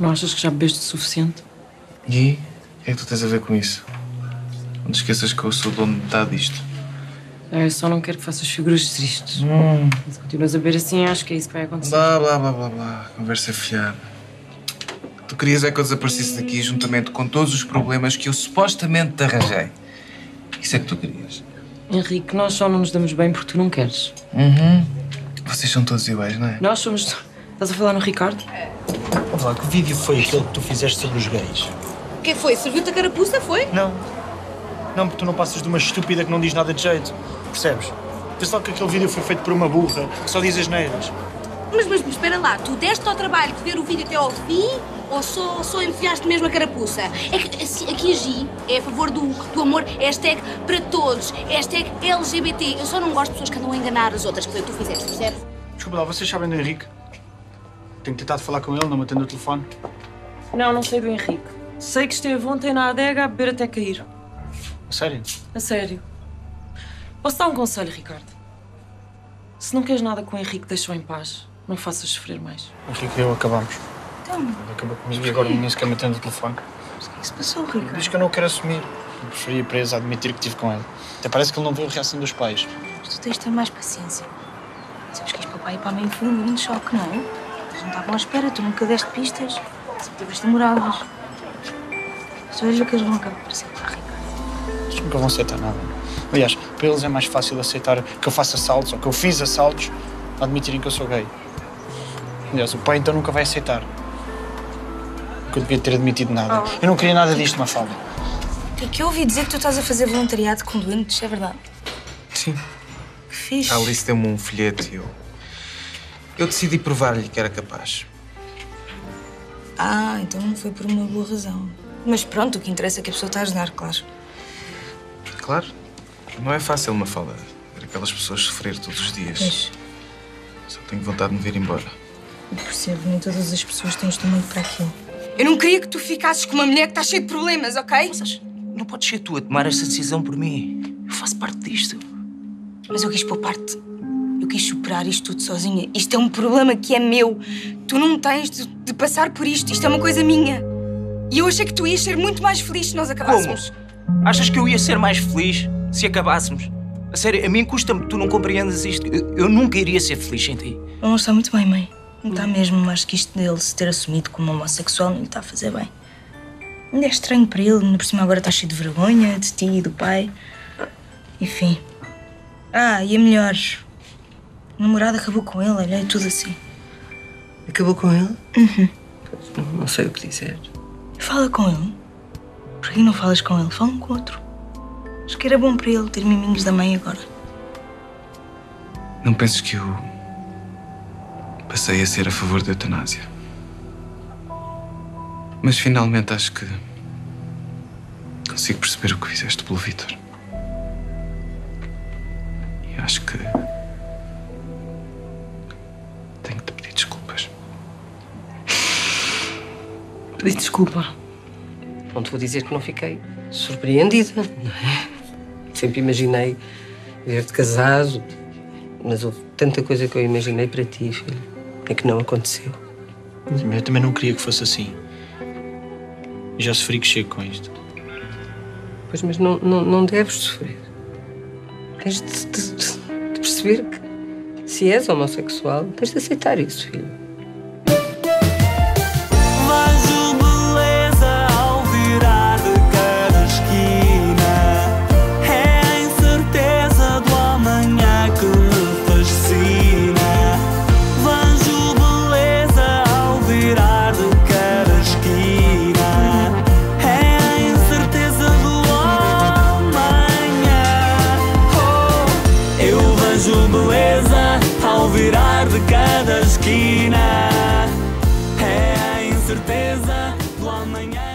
Não achas que já bebeste o suficiente? E? O que é que tu tens a ver com isso? Não te esqueças que eu sou dono de metade disto. Ah, Eu só não quero que faças figuras tristes. Hum. Se continuas a beber assim, acho que é isso que vai acontecer. Blá, blá, blá, blá, blá. Conversa fiada. Tu querias é que eu desaparecesse daqui juntamente com todos os problemas que eu supostamente te arranjei. Isso é que tu querias. Henrique, nós só não nos damos bem porque tu não queres. Uhum. Vocês são todos iguais, não é? Nós somos. Estás a falar no Ricardo? Vamos lá, que vídeo foi aquele que tu fizeste sobre os gays? O que foi? Serviu-te a carapuça, foi? Não. Não, porque tu não passas de uma estúpida que não diz nada de jeito. Percebes? Vês logo que aquele vídeo foi feito por uma burra que só diz as neiras. Mas, mas, mas espera lá, tu deste ao trabalho de ver o vídeo até ao fim ou só, só enfiaste mesmo a carapuça? É que assim, aqui a Gi é a favor do, do amor, hashtag para todos, hashtag LGBT. Eu só não gosto de pessoas que andam a enganar as outras, que foi o que tu fizeste, percebes? Desculpa lá, vocês sabem do Henrique? Tenho tentado falar com ele, não me atende o telefone. Não, não sei do Henrique. Sei que esteve ontem na adega a beber até cair. A sério? A sério. Posso dar um conselho, Ricardo? Se não queres nada com o Henrique, deixa-o em paz. Não faças sofrer mais. O Henrique e eu acabamos. Então, Ele acabou comigo e agora nem sequer me atende o telefone. o que é que se passou, Diz Ricardo? que eu não o quero assumir. Eu preferia presa admitir que estive com ele. Até parece que ele não viu a reação dos pais. Mas tu tens de ter mais paciência. Sabes que o pai e para a mãe foi um grande choque, não é? Eles não estavam à espera, tu nunca deste pistas. Sempre tiveste namoradas. Só vejo que eles vão acabar por aceitar, Ricardo. Eles nunca vão aceitar nada. Aliás, para eles é mais fácil aceitar que eu faço assaltos ou que eu fiz assaltos a admitirem que eu sou gay. Aliás, o pai então nunca vai aceitar. Que eu devia ter admitido nada. Eu não queria nada disto, Mafalda. É que eu ouvi dizer que tu estás a fazer voluntariado com doentes, é verdade? Sim. Que fixe. A Alice deu-me um folheto e eu. Eu decidi provar-lhe que era capaz. Ah, então não foi por uma boa razão. Mas pronto, o que interessa é que a pessoa está a ajudar, claro. Claro. Não é fácil, uma fala. Ver aquelas pessoas sofrer todos os dias. Mas Só tenho vontade de me ver embora. eu percebo, nem todas as pessoas têm estômago para aquilo. Eu não queria que tu ficasses com uma mulher que está cheia de problemas, ok? Não podes ser tu a tomar essa decisão por mim. Eu faço parte disto. Mas eu quis poupar-te. Eu quis superar isto tudo sozinha. Isto é um problema que é meu. Tu não tens de, de passar por isto. Isto é uma coisa minha. E eu achei que tu ias ser muito mais feliz se nós Como? acabássemos. Achas que eu ia ser mais feliz se acabássemos? A sério, a mim custa-me que tu não compreendas isto. Eu, eu nunca iria ser feliz sem ti. Não está muito bem, mãe. Não está mesmo. Acho que isto dele se ter assumido como homossexual não lhe está a fazer bem. Ainda é estranho para ele. Ainda por cima agora está cheio de vergonha de ti e do pai. Enfim. Ah, e a melhor. O namorado acabou com ele. Olha, é tudo assim. Acabou com ele? Uhum. Não, não sei o que dizer. Fala com ele. Por que não falas com ele? Fala um com o outro. Acho que era bom para ele ter miminhos da mãe agora. Não penses que eu. passei a ser a favor da eutanásia. Mas finalmente acho que. consigo perceber o que fizeste pelo Vitor. E acho que. Pedi desculpa. Não te vou dizer que não fiquei surpreendida, não é? Sempre imaginei ver-te casado, mas houve tanta coisa que eu imaginei para ti, filho, é que não aconteceu. Mas eu também não queria que fosse assim. Já sofri que chego com isto. Pois, mas não, não, não deves sofrer. Tens de, de- de- de perceber que se és homossexual, tens de aceitar isso, filho. Virar de cada esquina. É a incerteza do amanhã.